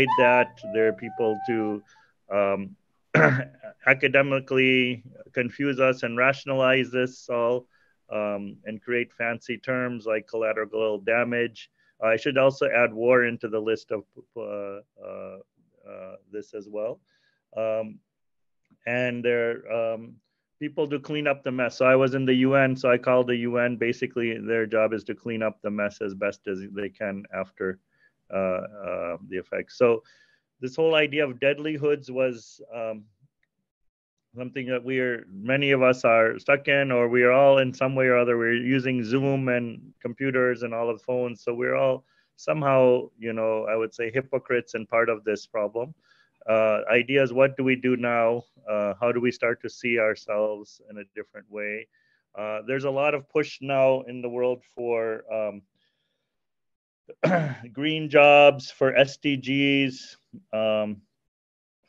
hide that. There are people to um, academically confuse us and rationalize this all um, and create fancy terms like collateral damage. I should also add war into the list of uh, uh, uh, this as well. Um, and there um, people to clean up the mess. So I was in the UN, so I called the UN. Basically, their job is to clean up the mess as best as they can after the effects. So this whole idea of deadlihoods was um, something that we are many of us are stuck in or we are all in some way or other we're using zoom and computers and all of the phones. So we're all somehow you know i would say hypocrites and part of this problem. Uh, ideas what do we do now? Uh, how do we start to see ourselves in a different way? Uh, there's a lot of push now in the world for um, green jobs for sdgs um,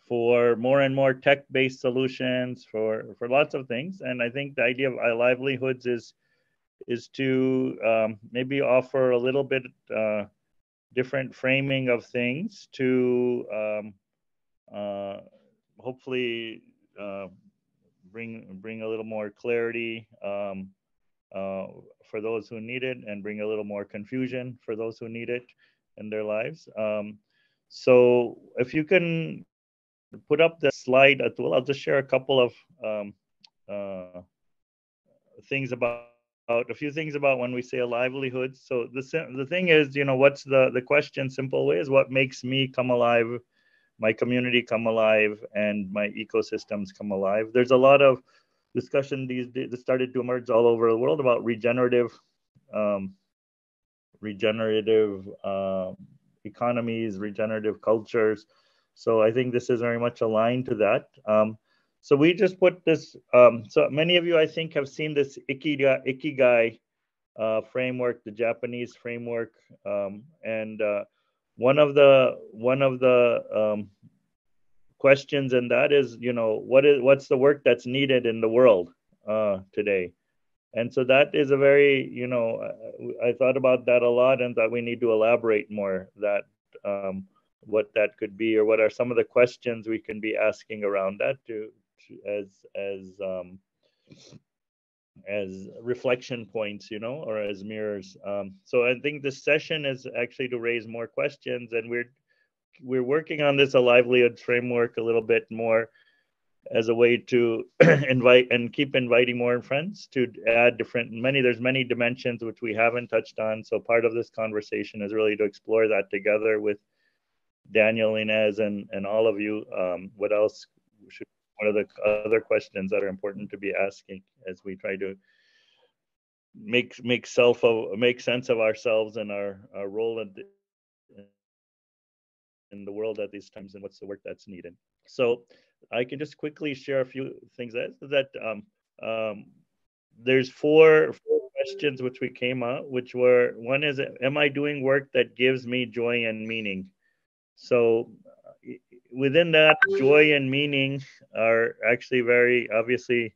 for more and more tech-based solutions for for lots of things. And i think the idea of livelihoods is is to um, maybe offer a little bit uh, different framing of things to um, uh, hopefully uh, bring bring a little more clarity um, uh, for those who need it and bring a little more confusion for those who need it in their lives um, so if you can put up the slide, Atul. I'll just share a couple of um, uh, things about, about, a few things about when we say alivelihood. So the the thing is, you know, what's the the question? Simple way is what makes me come alive, my community come alive, and my ecosystems come alive. There's a lot of discussion these days started to emerge all over the world about regenerative, um, regenerative uh, economies, regenerative cultures so I think this is very much aligned to that. Um, so we just put this. Um, so many of you, I think, have seen this Ikigai, Ikigai uh, framework, the Japanese framework, um, and uh, one of the one of the um, questions and that is, you know, what is what's the work that's needed in the world uh, today? And so that is a very, you know, I, I thought about that a lot and that we need to elaborate more that um, what that could be or what are some of the questions we can be asking around that to, to as as um, as reflection points you know or as mirrors um, so i think this session is actually to raise more questions and we're we're working on this alivelihood framework a little bit more as a way to invite and keep inviting more friends to add different many there's many dimensions which we haven't touched on. So part of this conversation is really to explore that together with Daniel, Inez, and, and all of you, um, what else should, what are the other questions that are important to be asking as we try to make make self of, make sense of ourselves and our, our role in in the world at these times and what's the work that's needed. So I can just quickly share a few things that, that um, um, there's four, four questions which we came up, which were one is, am I doing work that gives me joy and meaning? So within that, joy and meaning are actually very obviously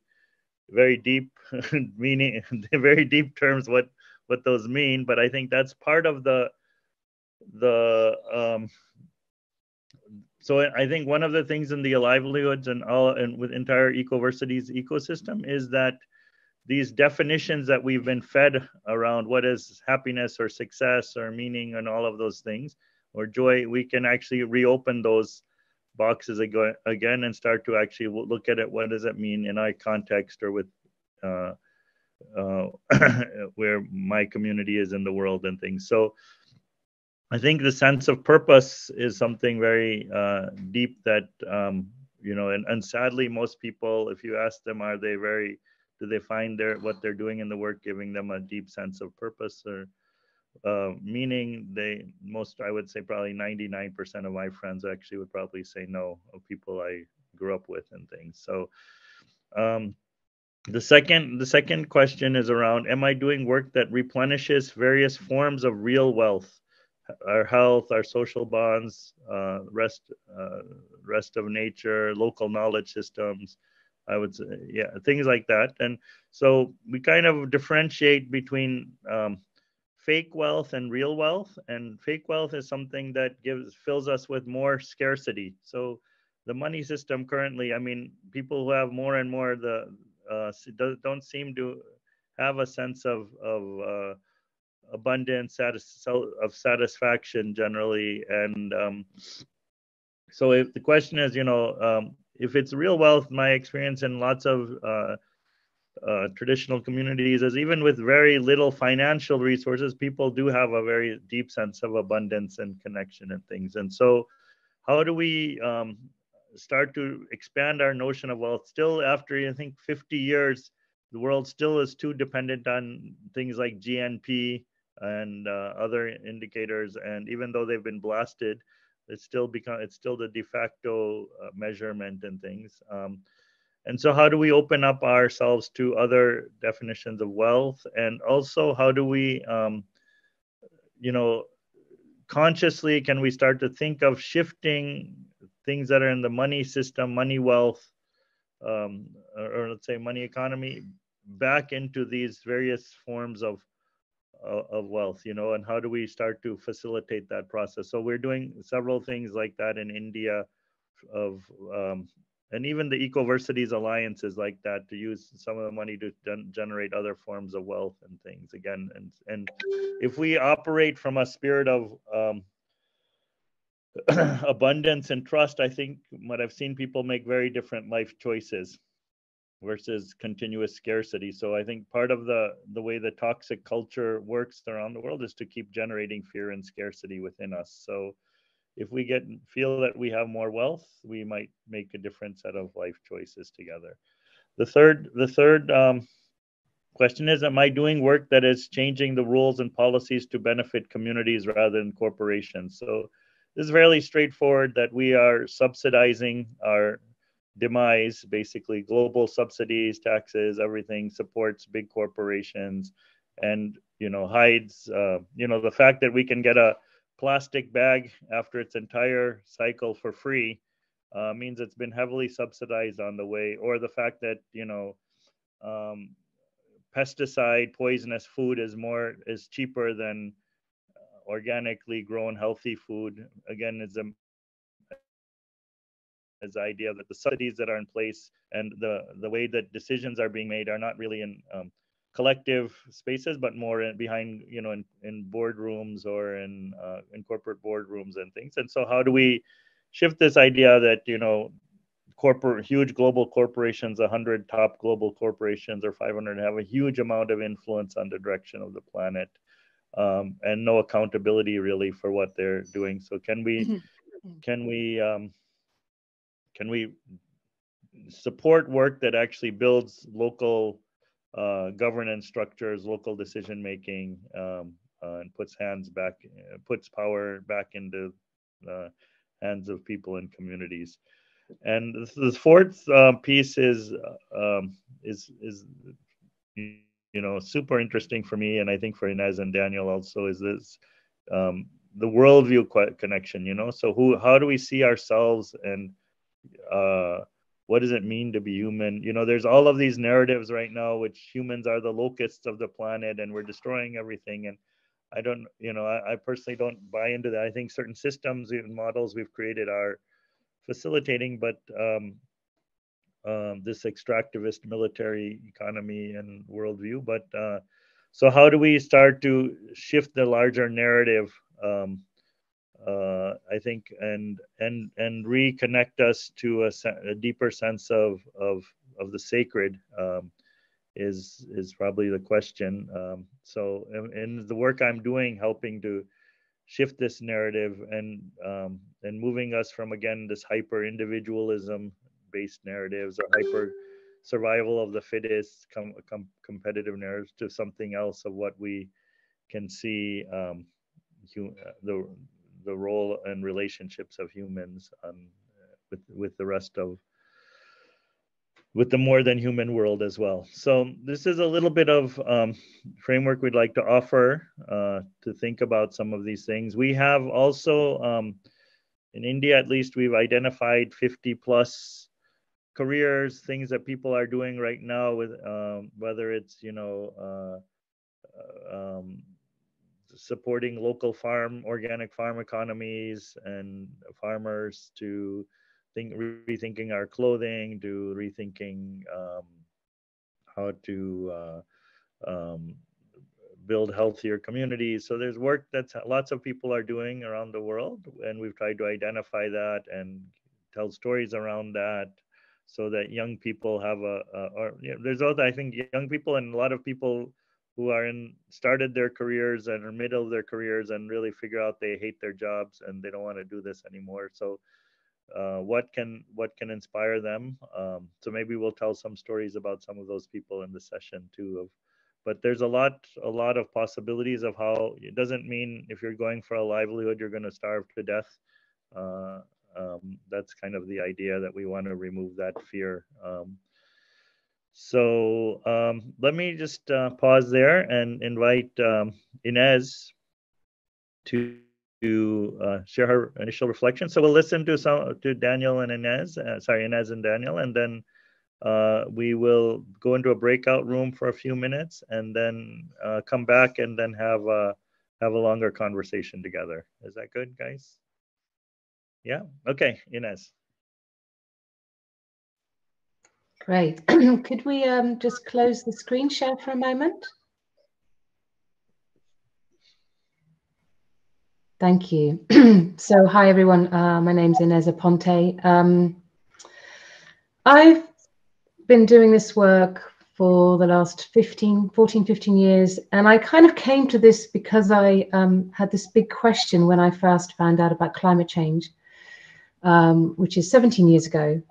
very deep meaning, very deep terms what what those mean. But I think that's part of the the um, so I think one of the things in the livelihoods and all and with entire Ecoversities ecosystem is that these definitions that we've been fed around what is happiness or success or meaning and all of those things or joy, we can actually reopen those boxes again and start to actually look at it. What does it mean in our context or with uh, uh, where my community is in the world and things. So I think the sense of purpose is something very uh, deep that, um, you know, and, and sadly, most people, if you ask them, are they very, do they find their what they're doing in the work giving them a deep sense of purpose or uh, meaning? They most i would say probably 99% of my friends actually would probably say no of people i grew up with and things. So um, the second the second question is around am i doing work that replenishes various forms of real wealth our health our social bonds uh, rest uh, rest of nature local knowledge systems i would say yeah things like that and so we kind of differentiate between um, fake wealth and real wealth. And fake wealth is something that gives fills us with more scarcity. So the money system currently, I mean, people who have more and more the uh, don't seem to have a sense of of uh, abundance of satisfaction generally and um, so if the question is you know um, if it's real wealth my experience in lots of uh, uh, traditional communities is even with very little financial resources, people do have a very deep sense of abundance and connection and things. And so, how do we um, start to expand our notion of wealth? Still, after I think 50 years, the world still is too dependent on things like GNP and uh, other indicators. And even though they've been blasted, it's still become it's still the de facto uh, measurement and things. Um, and so, how do we open up ourselves to other definitions of wealth? And also, how do we, um, you know, consciously can we start to think of shifting things that are in the money system, money wealth, um, or, or, let's say money economy, back into these various forms of of wealth you know and how do we start to facilitate that process? So we're doing several things like that in india of um, and even the ecoversities alliances like that to use some of the money to gen- generate other forms of wealth and things again. And and if we operate from a spirit of um, abundance and trust i think what i've seen people make very different life choices versus continuous scarcity so i think part of the the way the toxic culture works around the world is to keep generating fear and scarcity within us so if we get feel that we have more wealth, we might make a different set of life choices together. The third, the third um, question is: Am I doing work that is changing the rules and policies to benefit communities rather than corporations? So this is fairly straightforward. That we are subsidizing our demise, basically global subsidies, taxes, everything supports big corporations, and you know hides, uh, you know, the fact that we can get a plastic bag after its entire cycle for free uh, means it's been heavily subsidized on the way, or the fact that you know um, pesticide poisonous food is more is cheaper than organically grown healthy food. Again, is a is the idea that the subsidies that are in place and the the way that decisions are being made are not really in um, collective spaces, but more in, behind, you know, in, in boardrooms or in uh, in corporate boardrooms and things. And so, how do we shift this idea that you know, corporate, huge global corporations, 100 top global corporations or 500 have a huge amount of influence on the direction of the planet, um, and no accountability really for what they're doing. So, can we, mm-hmm. can we, um, can we support work that actually builds local uh, governance structures, local decision making, um, uh, and puts hands back, uh, puts power back into the hands of people and communities. And the fourth uh, piece is um, is is you know super interesting for me, and I think for Inez and Daniel also is this um, the worldview connection. You know, so who how do we see ourselves and uh, what does it mean to be human? You know there's all of these narratives right now which humans are the locusts of the planet and we're destroying everything. And i don't you know i, I personally don't buy into that. I think certain systems and models we've created are facilitating but um, um, this extractivist military economy and worldview. But uh, so how do we start to shift the larger narrative um, uh, I think, and and and reconnect us to a, a deeper sense of of of the sacred um, is is probably the question. Um, so, in, the work I'm doing, helping to shift this narrative and um, and moving us from again this hyper individualism based narratives or hyper survival of the fittest com, com, competitive narratives to something else of what we can see um, the the role and relationships of humans um, with with the rest of with the more than human world as well. So this is a little bit of um, framework we'd like to offer uh, to think about some of these things. We have also um, in India, at least, we've identified 50 plus careers, things that people are doing right now with um, whether it's you know uh, uh um, supporting local farm, organic farm economies and farmers to think, rethinking our clothing, to rethinking um, how to uh, um, build healthier communities. So there's work that lots of people are doing around the world, and we've tried to identify that and tell stories around that so that young people have a, a or you know, there's also I think young people and a lot of people who are in started their careers and are middle of their careers and really figure out they hate their jobs and they don't want to do this anymore. So uh, what can what can inspire them? Um, so maybe we'll tell some stories about some of those people in the session too. Of, but there's a lot a lot of possibilities of how it doesn't mean if you're going for a livelihood you're going to starve to death. Uh, um, that's kind of the idea that we want to remove that fear. Um, so um, let me just uh, pause there and invite um, Inez to, to uh, share her initial reflection. So we'll listen to some to Daniel and Inez, uh, sorry, Inez and Daniel, and then uh, we will go into a breakout room for a few minutes and then uh, come back and then have a have a longer conversation together. Is that good, guys? Yeah. Okay, Inez. Great. Could we um, just close the screen share for a moment? Thank you. so, hi everyone. Uh, my name's Inez Aponte. Um, I've been doing this work for the last 15, 14, 15 years. And I kind of came to this because I um, had this big question when I first found out about climate change um, which is 17 years ago,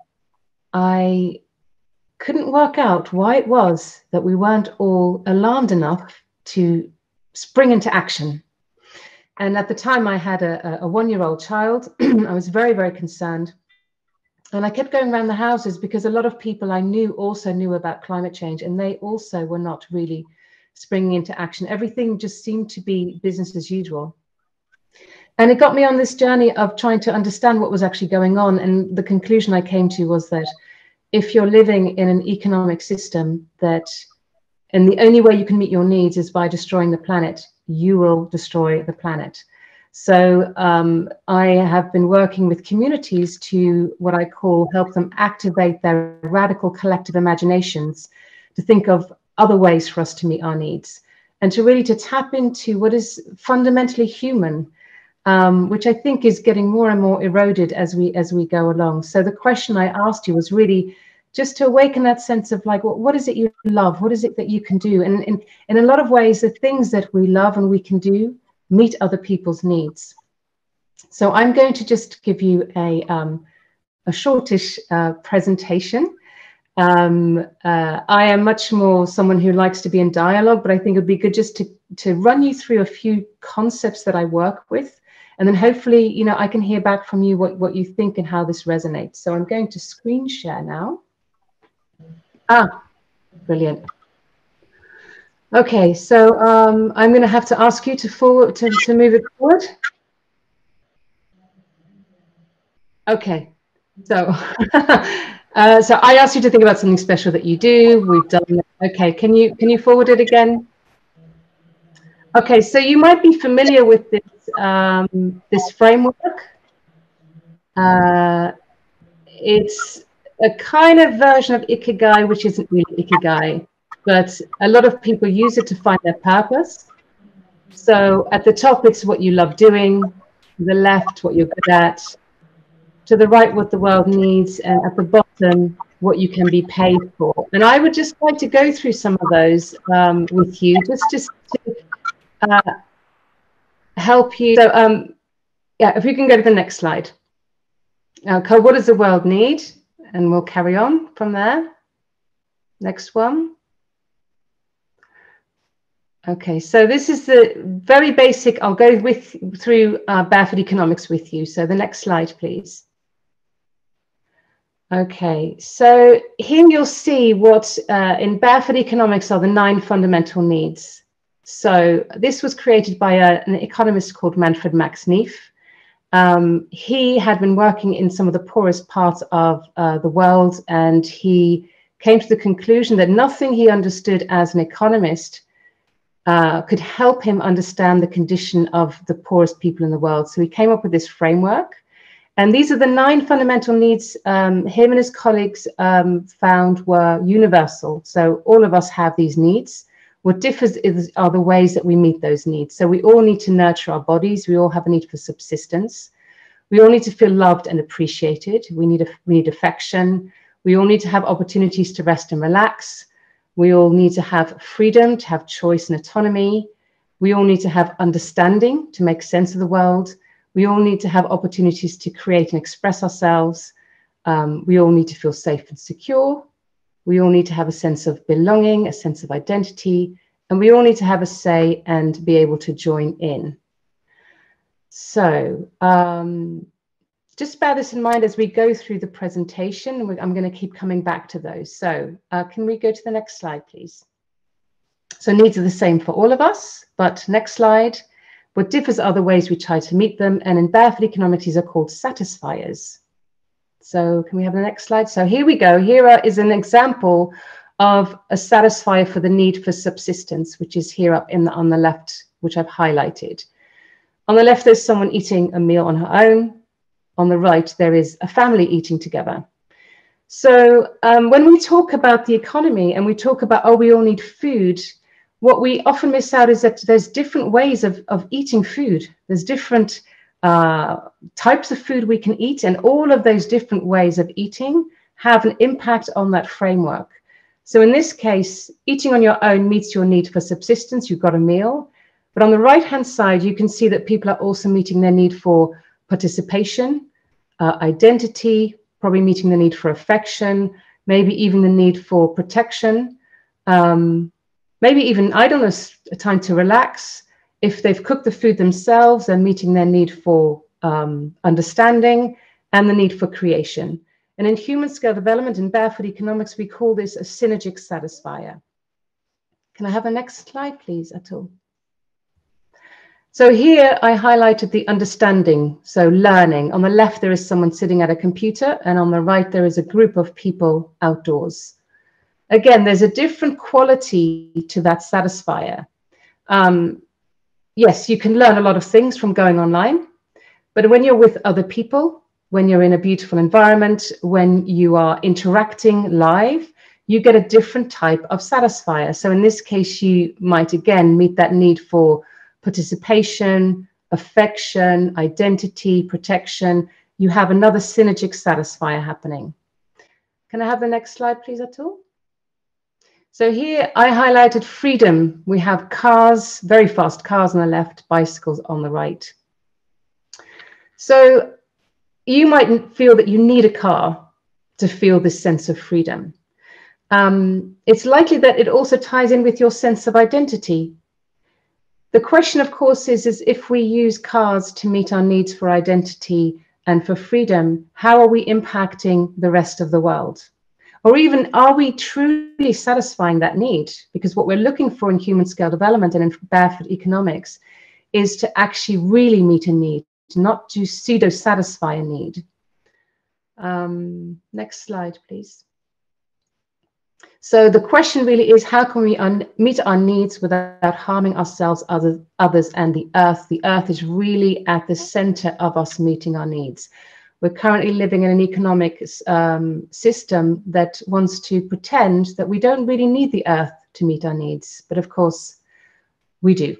I couldn't work out why it was that we weren't all alarmed enough to spring into action. And at the time, I had a, a one year old child. I was very, very concerned. And I kept going around the houses because a lot of people I knew also knew about climate change, and they also were not really springing into action. Everything just seemed to be business as usual. And it got me on this journey of trying to understand what was actually going on. And the conclusion I came to was that if you're living in an economic system that, and the only way you can meet your needs is by destroying the planet, you will destroy the planet. So um, I have been working with communities to what I call help them activate their radical collective imaginations to think of other ways for us to meet our needs and to really to tap into what is fundamentally human um, which I think is getting more and more eroded as we as we go along. So the question I asked you was really just to awaken that sense of like, well, what is it you love? What is it that you can do? And in, in a lot of ways, the things that we love and we can do meet other people's needs. So I'm going to just give you a, um, a shortish uh, presentation. Um, uh, I am much more someone who likes to be in dialogue, but I think it would be good just to, to run you through a few concepts that I work with and then hopefully, you know, I can hear back from you what, what you think and how this resonates. So I'm going to screen share now. Ah, brilliant. Okay, so um, I'm going to have to ask you to forward to, to move it forward. Okay, so uh, so I asked you to think about something special that you do. We've done. Okay, can you can you forward it again? Okay, so you might be familiar with this um, this framework. Uh, it's a kind of version of ikigai, which isn't really ikigai, but a lot of people use it to find their purpose. So at the top, it's what you love doing. The left, what you're good at. To the right, what the world needs, and at the bottom, what you can be paid for. And I would just like to go through some of those um, with you, just just to uh, help you. So, um, yeah, if we can go to the next slide. Okay, what does the world need? And we'll carry on from there. Next one. Okay, so this is the very basic. I'll go with through uh, barefoot economics with you. So the next slide, please. Okay, so here you'll see what uh, in barefoot economics are the nine fundamental needs. So this was created by a, an economist called Manfred Max Neef. Um, he had been working in some of the poorest parts of uh, the world, and he came to the conclusion that nothing he understood as an economist uh, could help him understand the condition of the poorest people in the world. So he came up with this framework. And these are the nine fundamental needs um, him and his colleagues um, found were universal. So all of us have these needs. What differs is, are the ways that we meet those needs. So we all need to nurture our bodies. We all have a need for subsistence. We all need to feel loved and appreciated. We need, a, we need affection. We all need to have opportunities to rest and relax. We all need to have freedom, to have choice and autonomy. We all need to have understanding to make sense of the world. We all need to have opportunities to create and express ourselves. Um, we all need to feel safe and secure. We all need to have a sense of belonging, a sense of identity, and we all need to have a say and be able to join in. So, um, just bear this in mind as we go through the presentation. I'm going to keep coming back to those. So, uh, can we go to the next slide, please? So, needs are the same for all of us, but next slide. What differs are the ways we try to meet them, and in barefoot economics, are called satisfiers. So can we have the next slide? So here we go. Here is an example of a satisfier for the need for subsistence, which is here up in the, on the left, which I've highlighted. On the left, there's someone eating a meal on her own. On the right, there is a family eating together. So um, when we talk about the economy and we talk about, oh, we all need food, what we often miss out is that there's different ways of, of eating food. There's different uh, types of food we can eat, and all of those different ways of eating have an impact on that framework. So in this case, eating on your own meets your need for subsistence. You've got a meal. But on the right hand side, you can see that people are also meeting their need for participation, uh, identity, probably meeting the need for affection, maybe even the need for protection, um, maybe even idleness, a time to relax, if they've cooked the food themselves, they're meeting their need for um, understanding and the need for creation. And in human scale development in barefoot economics, we call this a synergic satisfier. Can I have a next slide, please, Atul? So here I highlighted the understanding, so learning. On the left, there is someone sitting at a computer, and on the right, there is a group of people outdoors. Again, there's a different quality to that satisfier. Um, yes, you can learn a lot of things from going online, but when you're with other people, when you're in a beautiful environment, when you are interacting live, you get a different type of satisfier. So in this case, you might again meet that need for participation, affection, identity, protection. You have another synergic satisfier happening. Can I have the next slide, please, Atul? So here I highlighted freedom. We have cars, very fast cars on the left, bicycles on the right. So you might feel that you need a car to feel this sense of freedom. Um, it's likely that it also ties in with your sense of identity. The question, of course, is, is if we use cars to meet our needs for identity and for freedom, how are we impacting the rest of the world? Or even, are we truly satisfying that need? Because what we're looking for in human scale development and in barefoot economics is to actually really meet a need, not to pseudo satisfy a need. Um, next slide, please. So the question really is how can we meet our needs without harming ourselves, other, others, and the earth? The earth is really at the center of us meeting our needs. We're currently living in an economic um, system that wants to pretend that we don't really need the earth to meet our needs. But of course, we do.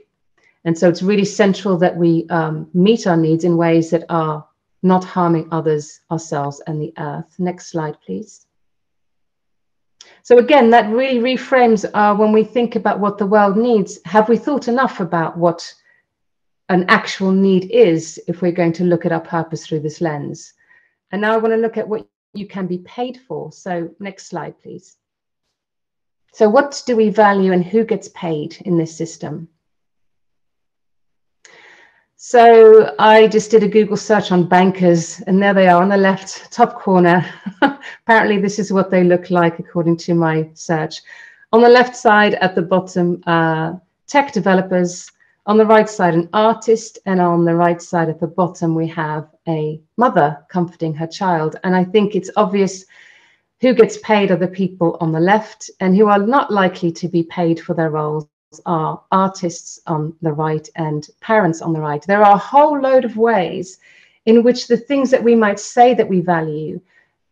And so it's really central that we um, meet our needs in ways that are not harming others, ourselves, and the earth. Next slide, please. So again, that really reframes uh, when we think about what the world needs. Have we thought enough about what an actual need is if we're going to look at our purpose through this lens. And now I want to look at what you can be paid for. So next slide, please. So what do we value and who gets paid in this system? So I just did a Google search on bankers, and there they are on the left top corner. Apparently, this is what they look like according to my search. On the left side at the bottom, uh, tech developers, on the right side, an artist, and on the right side at the bottom, we have a mother comforting her child. And I think it's obvious who gets paid are the people on the left and who are not likely to be paid for their roles are artists on the right and parents on the right. There are a whole load of ways in which the things that we might say that we value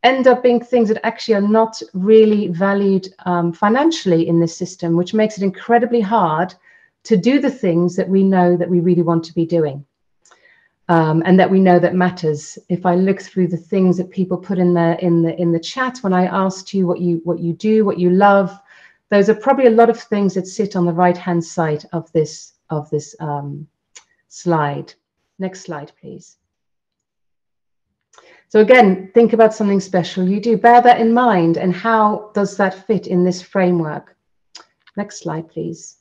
end up being things that actually are not really valued um, financially in this system, which makes it incredibly hard to do the things that we know that we really want to be doing. Um, and that we know that matters. If I look through the things that people put in the in the in the chat when I asked you what you what you do, what you love, those are probably a lot of things that sit on the right hand side of this of this um, slide. Next slide, please. So again, think about something special you do. Bear that in mind. And how does that fit in this framework? Next slide, please.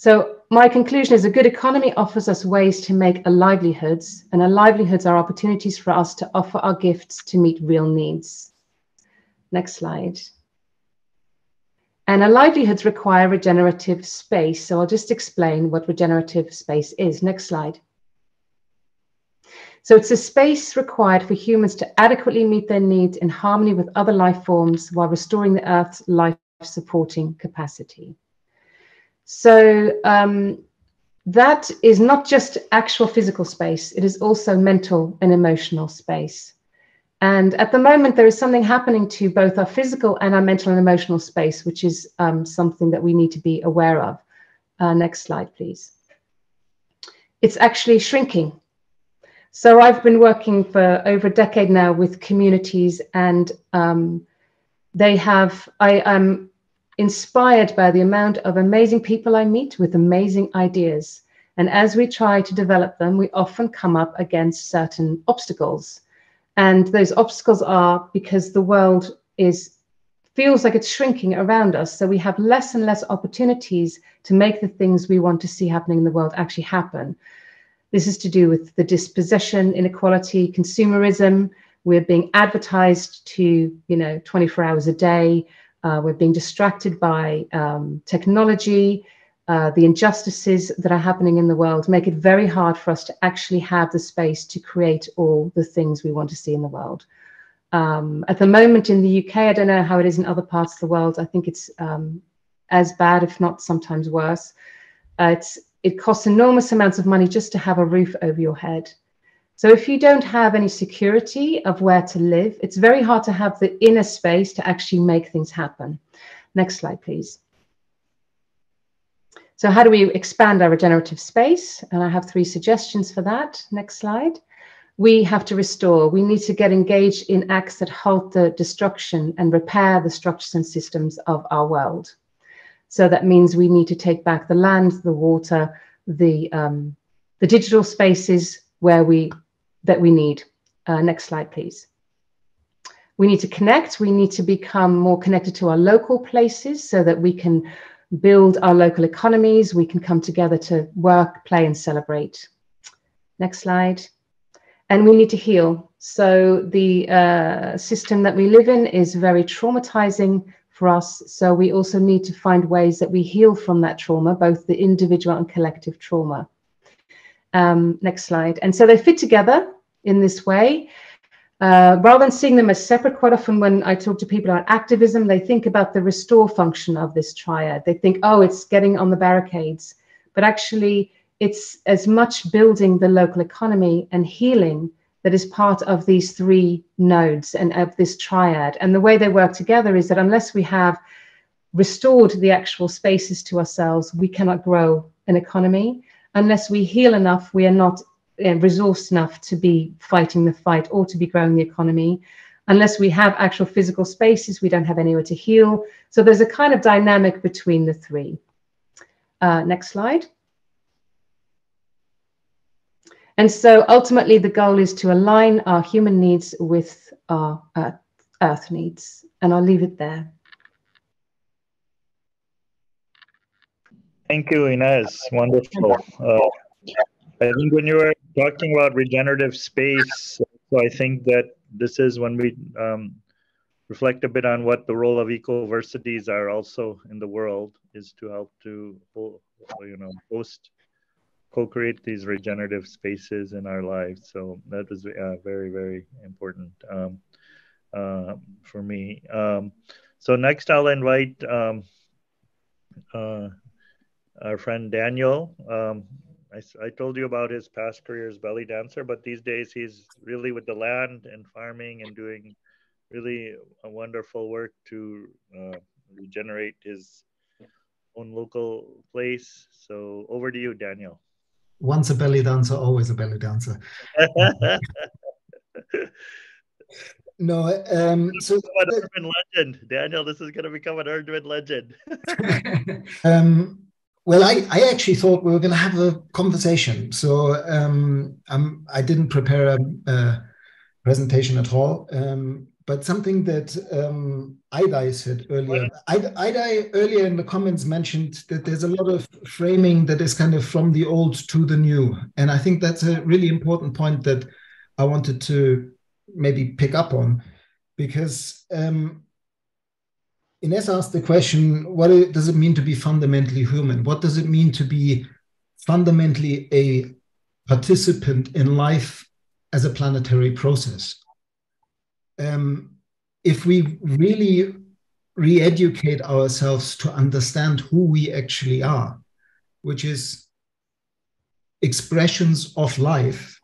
So my conclusion is a good economy offers us ways to make a livelihoods, and our livelihoods are opportunities for us to offer our gifts to meet real needs. Next slide. And our livelihoods require regenerative space. So I'll just explain what regenerative space is. Next slide. So it's a space required for humans to adequately meet their needs in harmony with other life forms while restoring the Earth's life supporting capacity. So um, that is not just actual physical space, it is also mental and emotional space. And at the moment, there is something happening to both our physical and our mental and emotional space, which is um, something that we need to be aware of. Uh, next slide, please. It's actually shrinking so I've been working for over a decade now with communities, and um, they have. I am inspired by the amount of amazing people I meet with amazing ideas. And as we try to develop them, we often come up against certain obstacles. And those obstacles are because the world is feels like it's shrinking around us. So we have less and less opportunities to make the things we want to see happening in the world actually happen. This is to do with the dispossession, inequality, consumerism. We're being advertised to, you know, 24 hours a day. Uh, we're being distracted by um, technology. Uh, the injustices that are happening in the world make it very hard for us to actually have the space to create all the things we want to see in the world. Um, at the moment in the UK, I don't know how it is in other parts of the world. I think it's um, as bad, if not sometimes worse. Uh, it costs enormous amounts of money just to have a roof over your head. So if you don't have any security of where to live, it's very hard to have the inner space to actually make things happen. Next slide, please. So how do we expand our regenerative space? And I have three suggestions for that. Next slide. We have to restore. We need to get engaged in acts that halt the destruction and repair the structures and systems of our world. So that means we need to take back the land, the water, the um, the digital spaces where we that we need. Uh, next slide, please. We need to connect. We need to become more connected to our local places so that we can build our local economies. We can come together to work, play, and celebrate. Next slide. And we need to heal. So the uh, system that we live in is very traumatizing for us. So we also need to find ways that we heal from that trauma, both the individual and collective trauma. Um, next slide. And so they fit together in this way. Uh, rather than seeing them as separate, quite often when I talk to people about activism, they think about the restore function of this triad. They think, oh, it's getting on the barricades. But actually, it's as much building the local economy and healing that is part of these three nodes and of this triad. And the way they work together is that unless we have restored the actual spaces to ourselves, we cannot grow an economy. Unless we heal enough, we are not uh, resourced enough to be fighting the fight or to be growing the economy. Unless we have actual physical spaces, we don't have anywhere to heal. So there's a kind of dynamic between the three. Uh, next slide. And so ultimately, the goal is to align our human needs with our uh, earth needs. And I'll leave it there. Thank you, Inez. Wonderful. Uh, I think when you were talking about regenerative space, so I think that this is when we um, reflect a bit on what the role of ecoversities are also in the world is to help to you know host co-create these regenerative spaces in our lives. So that was uh, very, very important um, uh, for me. Um, so next, I'll invite um, uh, our friend Daniel. Um, I, I told you about his past career as belly dancer, but these days he's really with the land and farming and doing really a wonderful work to uh, regenerate his own local place. So over to you, Daniel. Once a belly dancer, always a belly dancer. no, um, so an urban legend, Daniel. This is going to become an urban legend. um, well, I, I actually thought we were going to have a conversation, so um, I'm, I didn't prepare a, a presentation at all. Um, but something that um, said earlier, Idai earlier in the comments mentioned that there's a lot of framing that is kind of from the old to the new, and I think that's a really important point that I wanted to maybe pick up on, because um, Inez asked the question, what does it mean to be fundamentally human? What does it mean to be fundamentally a participant in life as a planetary process? Um, if we really re-educate ourselves to understand who we actually are, which is expressions of life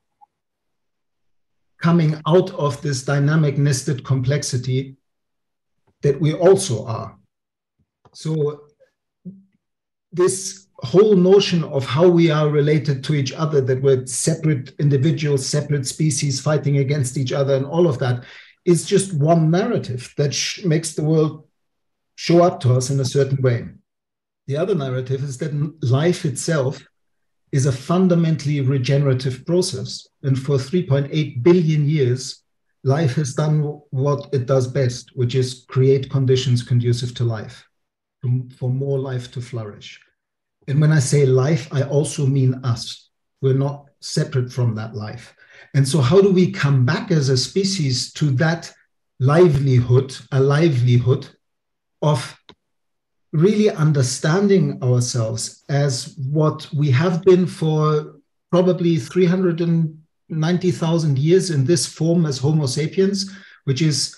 coming out of this dynamic nested complexity that we also are. So, this whole notion of how we are related to each other, that we're separate individuals, separate species fighting against each other, and all of that is just one narrative that makes the world show up to us in a certain way. The other narrative is that life itself is a fundamentally regenerative process. And for 3.8 billion years, life has done what it does best, which is create conditions conducive to life, for more life to flourish. And when I say life, I also mean us. We're not separate from that life. And so, how do we come back as a species to that livelihood, a livelihood of really understanding ourselves as what we have been for probably 300 and 90,000 years in this form as Homo sapiens, which is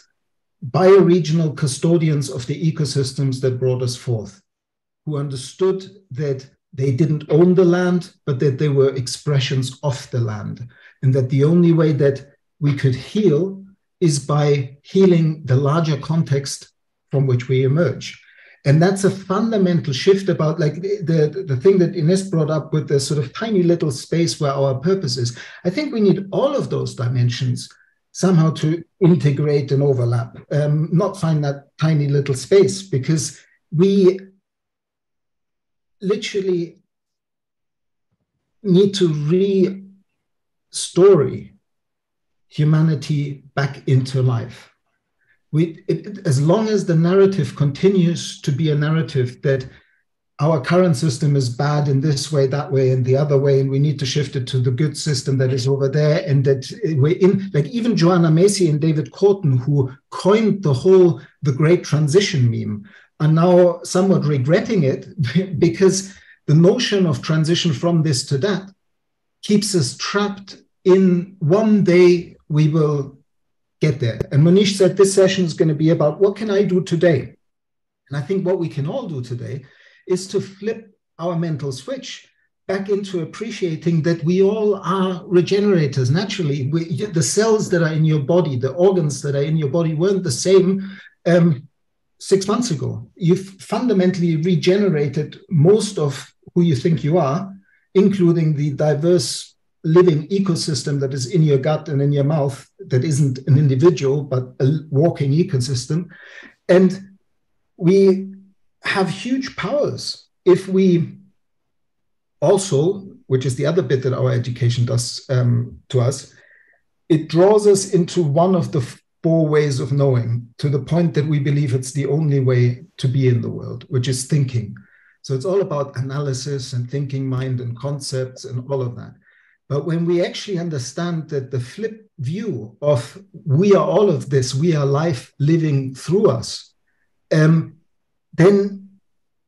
bioregional custodians of the ecosystems that brought us forth, who understood that they didn't own the land, but that they were expressions of the land, and that the only way that we could heal is by healing the larger context from which we emerge and that's a fundamental shift about like the, the thing that Inez brought up with the sort of tiny little space where our purpose is. I think we need all of those dimensions somehow to integrate and overlap. Um, not find that tiny little space because we literally need to re-story humanity back into life we, it, as long as the narrative continues to be a narrative that our current system is bad in this way, that way, and the other way, and we need to shift it to the good system that is over there, and that eh, we're in, like even Joanna Macy and David Korten, who coined the whole the great transition meme, are now somewhat regretting it because the notion of transition from this to that keeps us trapped in one day we will get there. And Manish said this session is going to be about what can I do today? And I think what we can all do today is to flip our mental switch back into appreciating that we all are regenerators naturally. We, the cells that are in your body, the organs that are in your body weren't the same um, six months ago. You've fundamentally regenerated most of who you think you are, including the diverse living ecosystem that is in your gut and in your mouth that isn't an individual but a walking ecosystem. And we have huge powers if we also which is the other bit that our education does um, to us it draws us into one of the four ways of knowing to the point that we believe it's the only way to be in the world which is thinking. So it's all about analysis and thinking mind and concepts and all of that but when we actually understand that the flip view of we are all of this, we are life living through us, um, then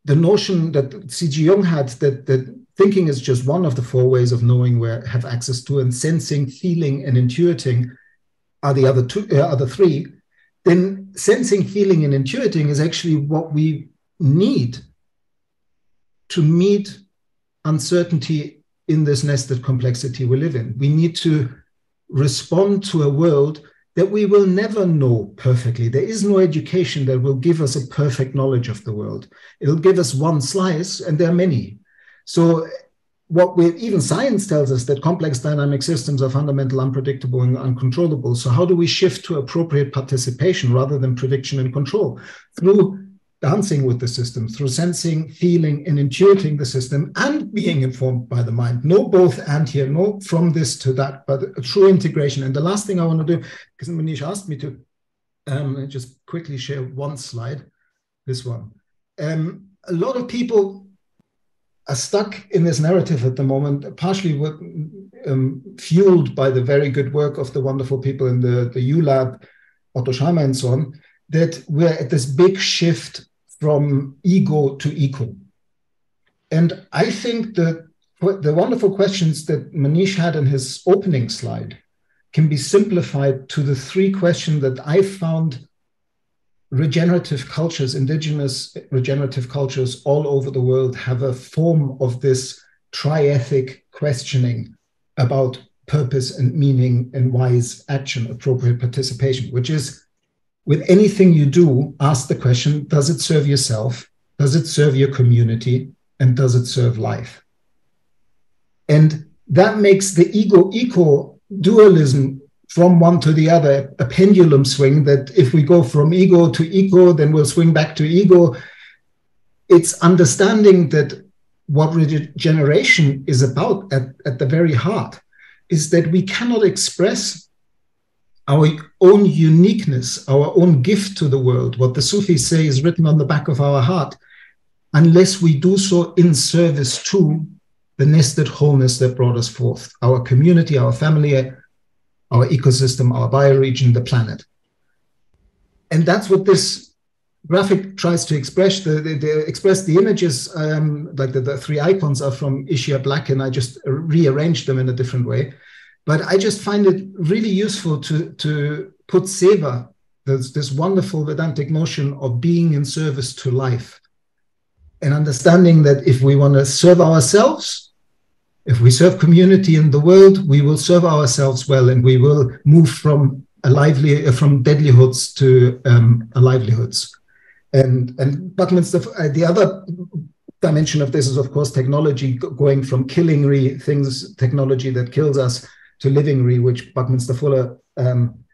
the notion that C.G. Jung had that, that thinking is just one of the four ways of knowing where have access to, and sensing, feeling, and intuiting are the other two, uh, other three. Then sensing, feeling, and intuiting is actually what we need to meet uncertainty in this nested complexity we live in. We need to respond to a world that we will never know perfectly. There is no education that will give us a perfect knowledge of the world. It'll give us one slice, and there are many. So, what we even science tells us that complex dynamic systems are fundamental, unpredictable, and uncontrollable. So, how do we shift to appropriate participation rather than prediction and control through dancing with the system through sensing, feeling, and intuiting the system and being informed by the mind. No both and here, no from this to that, but a true integration. And the last thing I want to do, because Manish asked me to um, just quickly share one slide, this one. Um, a lot of people are stuck in this narrative at the moment, partially with, um, fueled by the very good work of the wonderful people in the, the U Lab, Otto Scharmer and so on, that we're at this big shift from ego to eco. And I think that the wonderful questions that Manish had in his opening slide can be simplified to the three questions that I found regenerative cultures, indigenous regenerative cultures all over the world have a form of this triethic questioning about purpose and meaning and wise action, appropriate participation, which is with anything you do, ask the question Does it serve yourself? Does it serve your community? And does it serve life? And that makes the ego eco dualism from one to the other a pendulum swing that if we go from ego to eco, then we'll swing back to ego. It's understanding that what regeneration is about at, at the very heart is that we cannot express our own uniqueness, our own gift to the world, what the Sufis say is written on the back of our heart, unless we do so in service to the nested wholeness that brought us forth, our community, our family, our ecosystem, our bioregion, the planet. And that's what this graphic tries to express. The, the, the express the images, um, like the, the three icons are from Ishia Black, and I just rearranged them in a different way. But I just find it really useful to, to put seva, this, this wonderful Vedantic notion of being in service to life, and understanding that if we want to serve ourselves, if we serve community in the world, we will serve ourselves well, and we will move from a lively uh, from deadlihoods to um, livelihoods. And and Buckminster, uh, the other dimension of this is of course technology going from killing things, technology that kills us, to living re, which Buckminster Fuller um,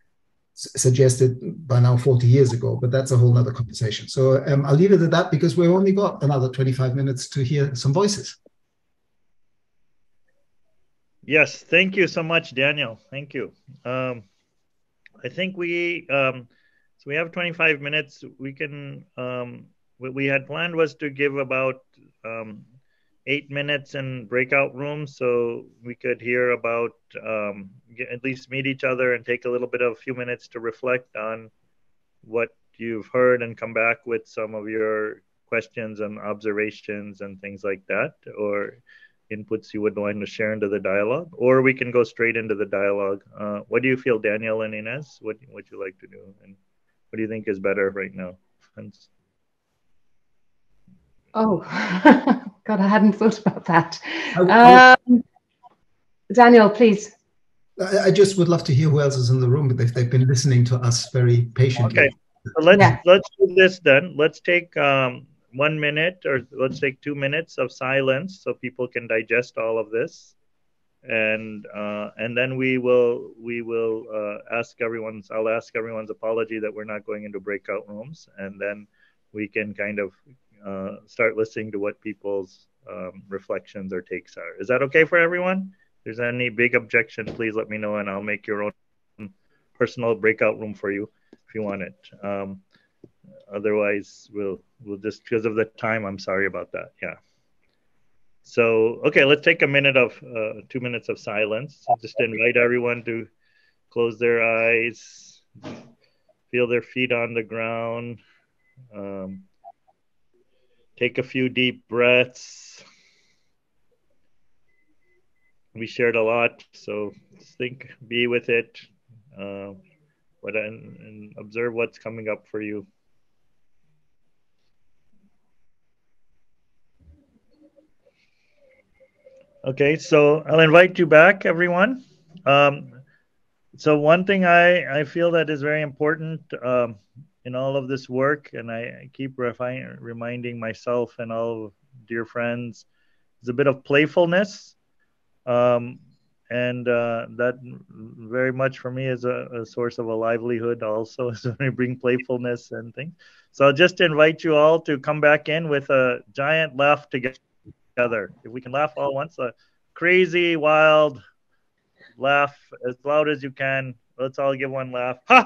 suggested by now 40 years ago, but that's a whole other conversation. So um, I'll leave it at that because we've only got another 25 minutes to hear some voices. Yes, thank you so much, Daniel. Thank you. Um, I think we um, so we have 25 minutes. We can um, what we had planned was to give about um, eight minutes in breakout rooms so we could hear about um, at least meet each other and take a little bit of a few minutes to reflect on what you've heard and come back with some of your questions and observations and things like that or inputs you would like to share into the dialogue or we can go straight into the dialogue. Uh, what do you feel daniel and inez what would you like to do and what do you think is better right now Oh, God, I hadn't thought about that. Um, Daniel, please. I just would love to hear who else is in the room but if they've been listening to us very patiently. Okay, so let's yeah. let's do this then. Let's take um, one minute, or let's take two minutes of silence so people can digest all of this, and uh, and then we will we will uh, ask everyone's. I'll ask everyone's apology that we're not going into breakout rooms, and then we can kind of uh, start listening to what people's um, reflections or takes are. Is that okay for everyone? If there's any big objection, please let me know and I'll make your own personal breakout room for you if you want it. Um, otherwise, we'll we'll just because of the time. I'm sorry about that. Yeah. So okay, let's take a minute of uh, two minutes of silence. Just invite everyone to close their eyes, feel their feet on the ground. Um, Take a few deep breaths. We shared a lot, so think, be with it, uh, but and, and observe what's coming up for you. Okay, so I'll invite you back, everyone. Um, so one thing I, I feel that is very important um, in all of this work, and I, keep reminding myself and all dear friends, is a bit of playfulness. Um, and uh, that very much for me is a, a, source of a livelihood also is when we bring playfulness and things so i'll just invite you all to come back in with a giant laugh together if we can laugh all once a crazy wild laugh as loud as you can Let's all give one laugh. that's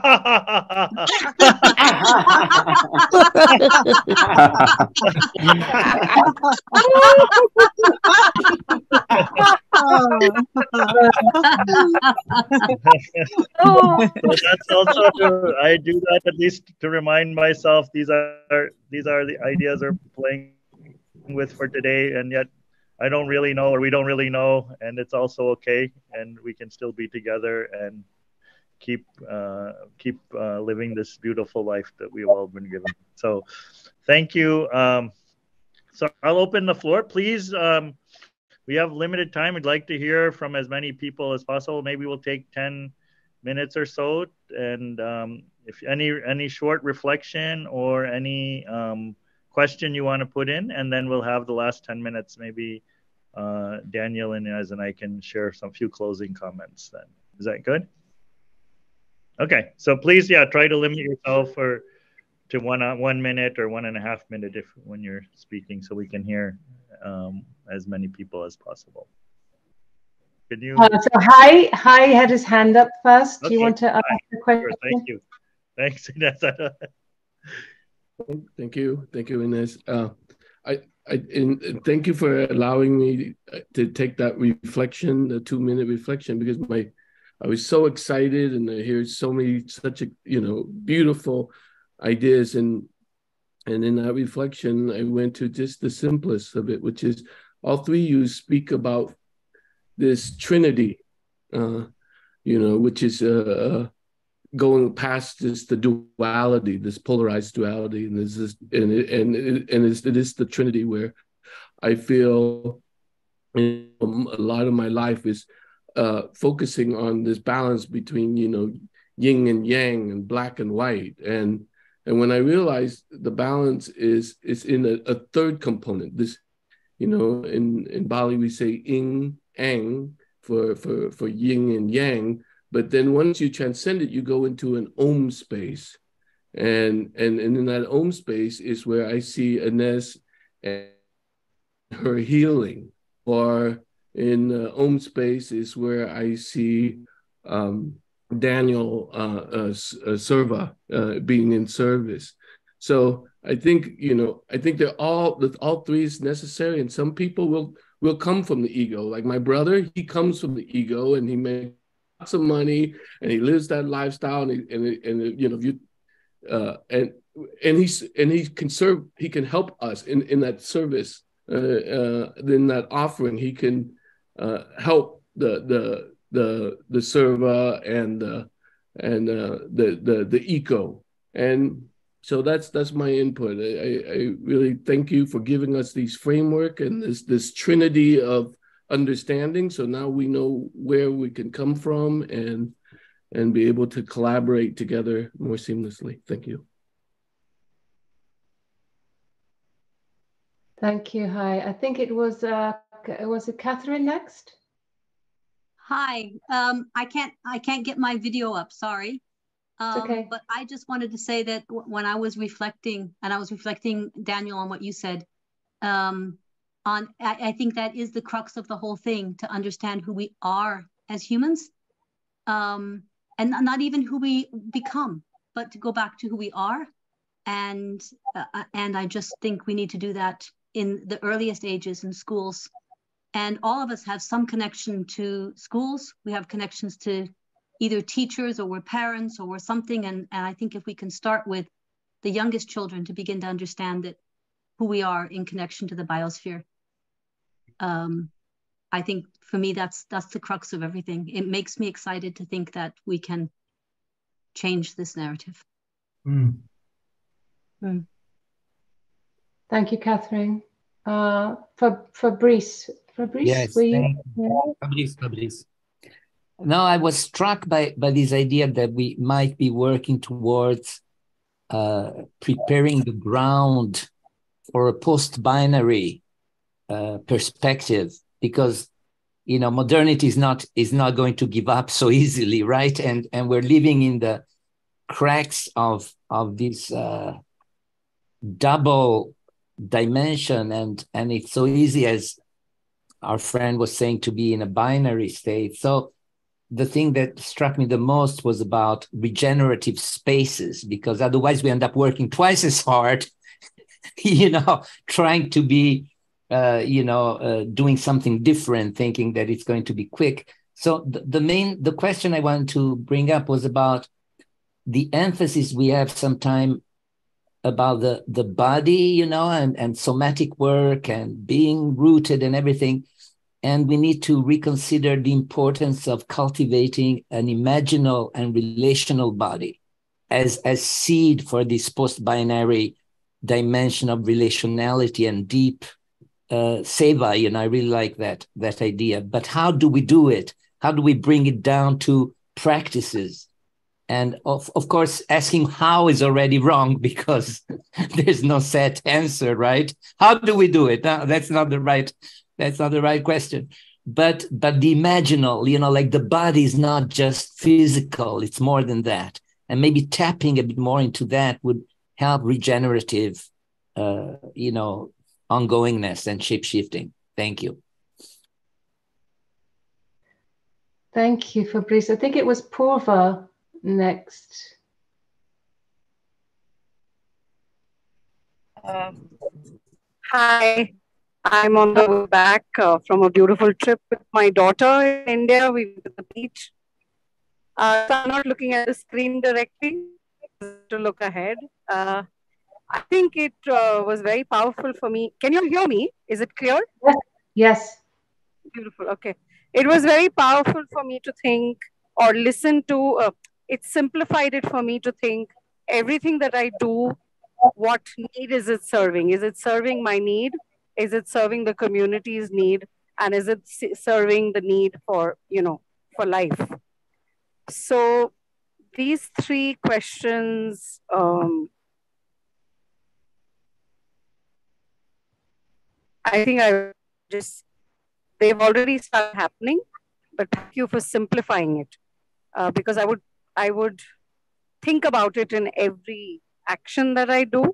also I do that at least to remind myself these are these are the ideas are playing with for today, and yet I don't really know or we don't really know, and it's also okay, and we can still be together and keep uh, keep uh, living this beautiful life that we've all been given. So, thank you. Um, so I'll open the floor, please. Um, we have limited time. We'd like to hear from as many people as possible. Maybe we'll take ten minutes or so, and um, if any any short reflection or any um, question you want to put in, and then we'll have the last ten minutes. Maybe uh, Daniel and Inez and I can share some few closing comments. Then is that good? Okay, so please, yeah, try to limit yourself or to one uh, one minute or one and a half minute if when you're speaking, so we can hear um, as many people as possible. Can you? Uh, so Hai, Hai had his hand up first. Okay. Do you want to ask the question? Sure, thank you. Thanks, Inez. thank you, thank you, Inez. Uh, I, I, and thank you for allowing me to take that reflection, the two minute reflection, because my I was so excited and I hear so many such a you know beautiful ideas. And and in that reflection I went to just the simplest of it, which is all three you speak about this Trinity, uh, you know, which is uh, uh going past this the duality, this polarized duality, and this is and it, and it, and it's, it is the Trinity where I feel a lot of my life is uh, focusing on this balance between you know yin and yang and black and white. And and when i realized the balance is is in a, a third component this you know in in bali we say yin ang for for for yin and yang. But then once you transcend it you go into an om space. And and and in that om space is where i see Inez and her healing or in uh, Om Space is where I see um, Daniel uh, uh, uh seva uh, being in service. So I think you know I think they're all that all three is necessary, and some people will will come from the ego. Like my brother, he comes from the ego, and he makes lots of money, and he lives that lifestyle, and he, and, and you know you uh, and and he's and he can serve, he can help us in in that service, in that offering, he can uh, help the the the the seva and the and uh, the the the eco. And so that's that's my input. I, I really thank you for giving us these framework and this this trinity of understanding. So now we know where we can come from and and be able to collaborate together more seamlessly. Thank you. Thank you. Hi. I think it was uh was it Catherine next? Hi, um, I can't I can't get my video up. Sorry. Um, okay. But I just wanted to say that when I was reflecting, and I was reflecting, Daniel, on what you said, um, on I, I, think that is the crux of the whole thing to understand who we are as humans, um, and not even who we become, but to go back to who we are, and uh, and I just think we need to do that in the earliest ages in schools and all of us have some connection to schools. We have connections to either teachers or we're parents or we're something. And, and I think if we can start with the youngest children to begin to understand that who we are in connection to the biosphere. Um, I think for me that's that's the crux of everything. It makes me excited to think that we can change this narrative. Mm. Mm. Thank you, Catherine. Uh, Fabrice, Fabrice, yes, you, yeah. Fabrice, Fabrice. No, I was struck by, by this idea that we might be working towards uh, preparing the ground for a post-binary uh, perspective, because you know modernity is not is not going to give up so easily, right? And and we're living in the cracks of of this uh, double dimension, and and it's so easy as our friend was saying to be in a binary state. So the thing that struck me the most was about regenerative spaces because otherwise we end up working twice as hard you know trying to be uh, you know uh, doing something different thinking that it's going to be quick so the, the main the question i wanted to bring up was about the emphasis we have sometime about the the body you know and and somatic work and being rooted and everything and we need to reconsider the importance of cultivating an imaginal and relational body as as seed for this post-binary dimension of relationality and deep uh, seva. You know, I really like that that idea. But how do we do it? How do we bring it down to practices? And of, of course, asking how is already wrong because there's no set answer, right? How do we do it? No, that's not the right that's not the right question. But but the imaginal you know like the body is not just physical it's more than that. And maybe tapping a bit more into that would help regenerative uh you know ongoingness and shape shifting. Thank you. Thank you fabrice. I think it was Purva next um, hi I'm on the way back uh, from a beautiful trip with my daughter in India. We went to the beach. Uh, so I'm not looking at the screen directly to look ahead. Uh, I think it uh, was very powerful for me. Can you hear me? Is it clear? Yes. Beautiful. Okay. It was very powerful for me to think or listen to. It simplified it for me to think everything that I do, what need is it serving? Is it serving my need? is it serving the community's need and is it serving the need for you know for life so these three questions um, i think i just they've already started happening but thank you for simplifying it uh, because i would i would think about it in every action that i do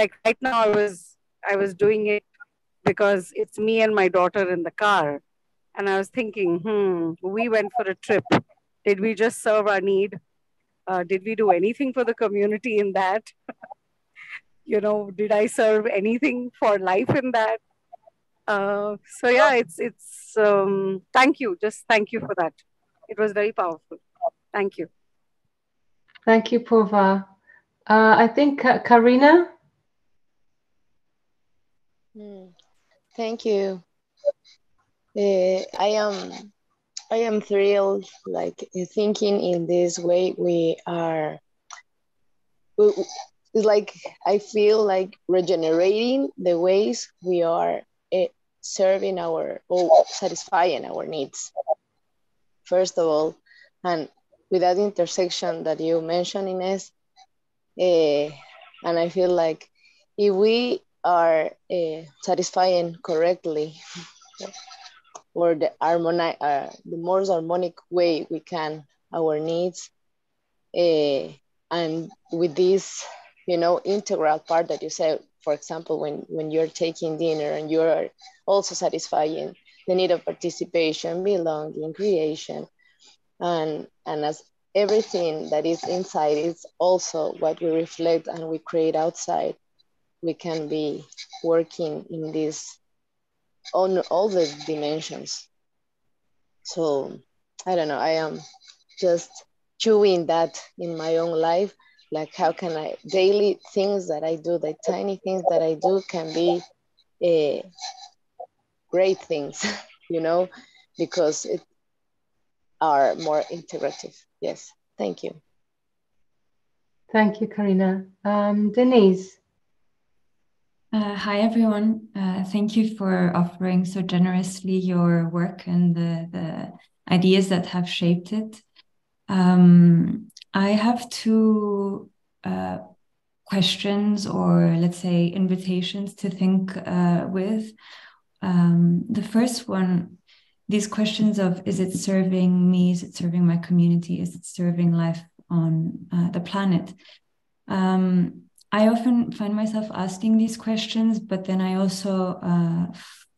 like right now i was I was doing it because it's me and my daughter in the car. And I was thinking, hmm, we went for a trip. Did we just serve our need? Uh, did we do anything for the community in that? you know, did I serve anything for life in that? Uh, so yeah, it's it's. Um, thank you, just thank you for that. It was very powerful. Thank you. Thank you, Purva. Uh, I think uh, Karina. Mm. Thank you. Uh, I am I am thrilled. Like thinking in this way, we are. We, like I feel like regenerating the ways we are uh, serving our or satisfying our needs. First of all, and with that intersection that you mentioned, Inez, uh, and I feel like if we are uh, satisfying correctly or the harmoni- uh, the most harmonic way we can our needs uh, and with this you know integral part that you said for example when when you're taking dinner and you're also satisfying the need of participation belonging creation and and as everything that is inside is also what we reflect and we create outside we can be working in this on all the dimensions. So I don't know, I am just chewing that in my own life. Like how can I daily things that I do, the tiny things that I do can be uh, great things, you know, because it are more integrative. Yes, thank you. Thank you, Karina. Um, Denise. Uh, hi, everyone. Uh, thank you for offering so generously your work and the, the ideas that have shaped it. Um, I have two uh, questions or let's say invitations to think uh, with. Um, the first one, these questions of is it serving me? Is it serving my community? Is it serving life on uh, the planet? Um, I often find myself asking these questions, but then I also uh,